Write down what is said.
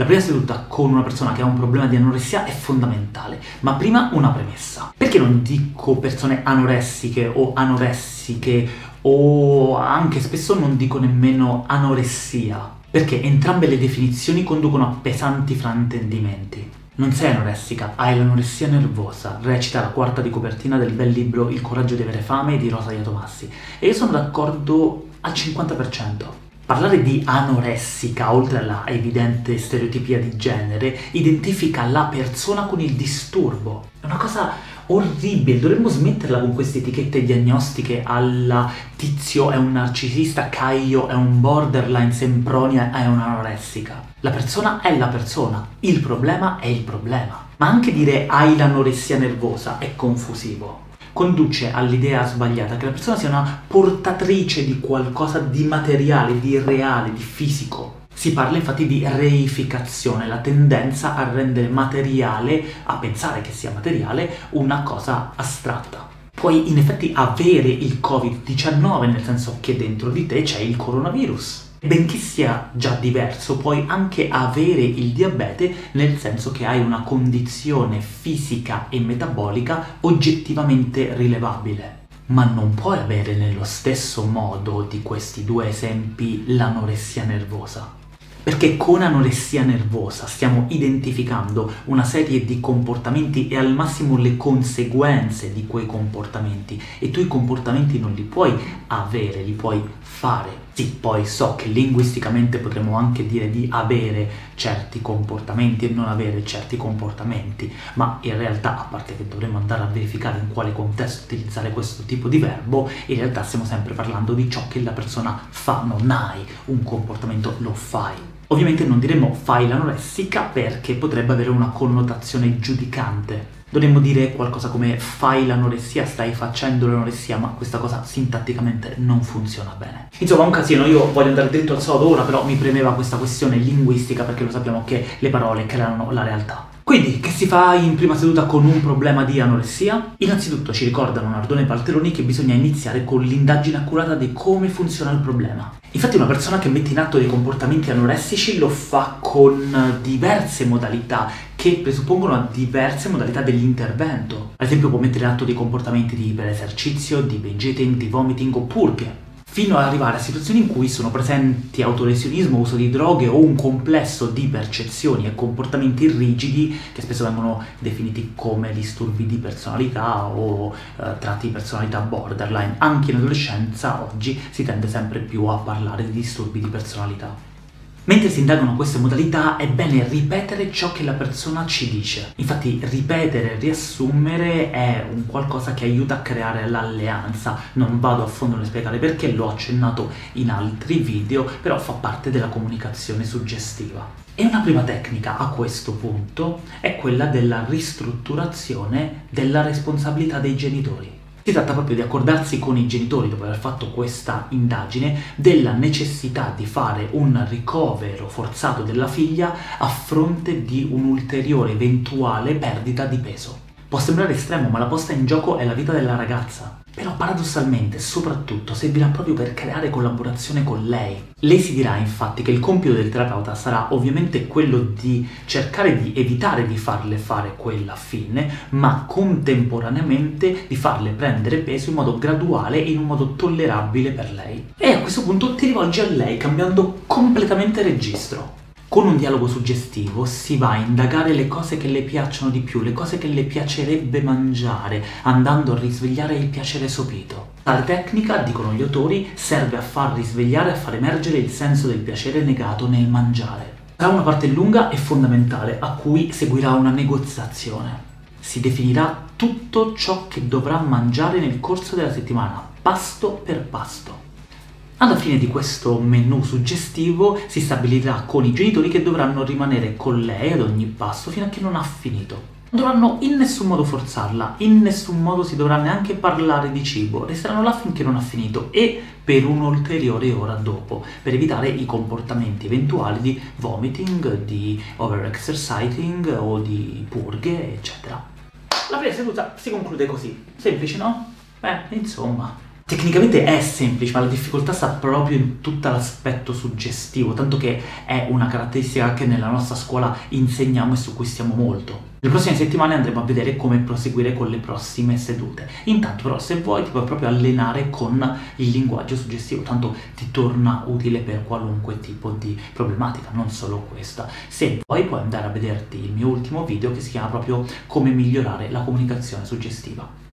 La prima seduta con una persona che ha un problema di anoressia è fondamentale, ma prima una premessa. Perché non dico persone anoressiche o anoressiche o anche spesso non dico nemmeno anoressia? Perché entrambe le definizioni conducono a pesanti fraintendimenti. Non sei anoressica, hai l'anoressia nervosa, recita la quarta di copertina del bel libro Il coraggio di avere fame di Rosalia Tomassi. E io sono d'accordo al 50%. Parlare di anoressica, oltre alla evidente stereotipia di genere, identifica la persona con il disturbo. È una cosa orribile, dovremmo smetterla con queste etichette diagnostiche alla tizio è un narcisista, Caio è un borderline, Sempronia è un'anoressica. La persona è la persona, il problema è il problema. Ma anche dire hai l'anoressia nervosa è confusivo. Conduce all'idea sbagliata che la persona sia una portatrice di qualcosa di materiale, di reale, di fisico. Si parla infatti di reificazione, la tendenza a rendere materiale, a pensare che sia materiale, una cosa astratta. Puoi in effetti avere il Covid-19, nel senso che dentro di te c'è il coronavirus. Benché sia già diverso, puoi anche avere il diabete nel senso che hai una condizione fisica e metabolica oggettivamente rilevabile ma non puoi avere nello stesso modo di questi due esempi l'anoressia nervosa. Perché con anoressia nervosa stiamo identificando una serie di comportamenti e al massimo le conseguenze di quei comportamenti e tu i comportamenti non li puoi avere, li puoi fare. Sì, poi so che linguisticamente potremmo anche dire di avere certi comportamenti e non avere certi comportamenti, ma in realtà, a parte che dovremmo andare a verificare in quale contesto utilizzare questo tipo di verbo, in realtà stiamo sempre parlando di ciò che la persona fa, non hai un comportamento, lo fai. Ovviamente non diremmo fai l'anoressica perché potrebbe avere una connotazione giudicante. Dovremmo dire qualcosa come fai l'anoressia, stai facendo l'anoressia, ma questa cosa sintatticamente non funziona bene. Insomma, un casino, io voglio andare dritto al sodo ora, però mi premeva questa questione linguistica perché lo sappiamo che le parole creano la realtà. Quindi, che si fa in prima seduta con un problema di anoressia? Innanzitutto ci ricordano Nardone e Palteroni che bisogna iniziare con l'indagine accurata di come funziona il problema. Infatti una persona che mette in atto dei comportamenti anoressici lo fa con diverse modalità che presuppongono diverse modalità dell'intervento. Ad esempio può mettere in atto dei comportamenti di iperesercizio, di binge eating, di vomiting o purghe fino ad arrivare a situazioni in cui sono presenti autolesionismo, uso di droghe o un complesso di percezioni e comportamenti rigidi che spesso vengono definiti come disturbi di personalità o eh, tratti di personalità borderline. Anche in adolescenza oggi si tende sempre più a parlare di disturbi di personalità. Mentre si indagano queste modalità è bene ripetere ciò che la persona ci dice. Infatti ripetere, riassumere è un qualcosa che aiuta a creare l'alleanza. Non vado a fondo nel spiegare perché, l'ho accennato in altri video, però fa parte della comunicazione suggestiva. E una prima tecnica a questo punto è quella della ristrutturazione della responsabilità dei genitori. Si tratta proprio di accordarsi con i genitori, dopo aver fatto questa indagine, della necessità di fare un ricovero forzato della figlia a fronte di un'ulteriore eventuale perdita di peso. Può sembrare estremo, ma la posta in gioco è la vita della ragazza. Però paradossalmente, soprattutto, servirà proprio per creare collaborazione con lei. Lei si dirà infatti che il compito del terapeuta sarà ovviamente quello di cercare di evitare di farle fare quella fine, ma contemporaneamente di farle prendere peso in modo graduale e in un modo tollerabile per lei. E a questo punto ti rivolgi a lei cambiando completamente registro. Con un dialogo suggestivo si va a indagare le cose che le piacciono di più, le cose che le piacerebbe mangiare, andando a risvegliare il piacere sopito. Tale tecnica, dicono gli autori, serve a far risvegliare e a far emergere il senso del piacere negato nel mangiare. Sarà una parte lunga e fondamentale a cui seguirà una negoziazione. Si definirà tutto ciò che dovrà mangiare nel corso della settimana, pasto per pasto. Alla fine di questo menu suggestivo si stabilirà con i genitori che dovranno rimanere con lei ad ogni passo fino a che non ha finito. Non dovranno in nessun modo forzarla, in nessun modo si dovrà neanche parlare di cibo, resteranno là finché non ha finito e per un'ulteriore ora dopo, per evitare i comportamenti eventuali di vomiting, di overexerciting o di purghe, eccetera. La prima seduta si conclude così. Semplice, no? Beh, insomma. Tecnicamente è semplice, ma la difficoltà sta proprio in tutto l'aspetto suggestivo, tanto che è una caratteristica che nella nostra scuola insegniamo e su cui stiamo molto. Le prossime settimane andremo a vedere come proseguire con le prossime sedute. Intanto però se vuoi ti puoi proprio allenare con il linguaggio suggestivo, tanto ti torna utile per qualunque tipo di problematica, non solo questa. Se vuoi puoi andare a vederti il mio ultimo video che si chiama proprio come migliorare la comunicazione suggestiva.